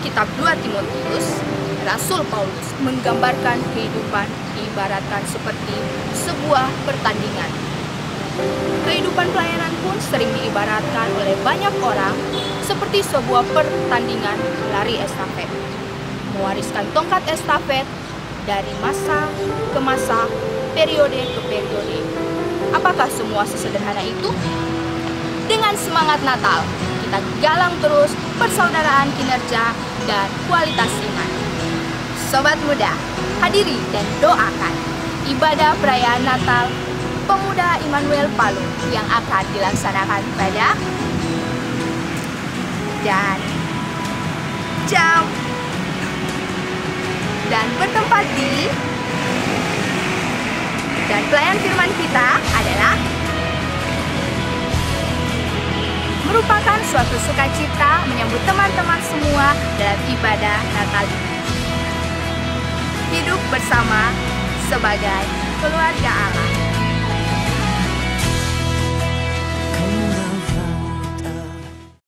kitab 2 Timotius, Rasul Paulus menggambarkan kehidupan diibaratkan seperti sebuah pertandingan. Kehidupan pelayanan pun sering diibaratkan oleh banyak orang seperti sebuah pertandingan lari estafet. Mewariskan tongkat estafet dari masa ke masa, periode ke periode. Apakah semua sesederhana itu? Dengan semangat Natal, kita galang terus persaudaraan kinerja dan kualitas iman. Sobat muda, hadiri dan doakan ibadah perayaan Natal Pemuda Immanuel Palu yang akan dilaksanakan pada dan jam dan bertempat di dan pelayan firman kita sukacita menyambut teman-teman semua dalam ibadah Natal ini. Hidup bersama sebagai keluarga Allah.